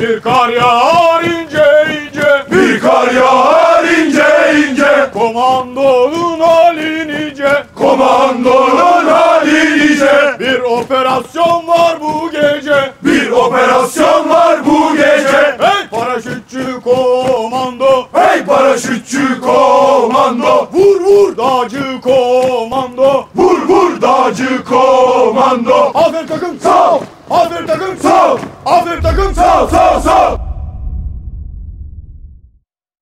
Bir kar yağar ince ince. Bir kar yağar ince ince. Komandonun hali nice. Komandonun hali nice. Bir operasyon var bu gece. Bir operasyon var bu gece. Hey paraşütçü komando. Hey paraşütçü komando. Vur vur dağcı komando. Vur vur dağcı komando. Aferin takım Sağ. Aferin takım sağ. Aferin takım sağ sağ.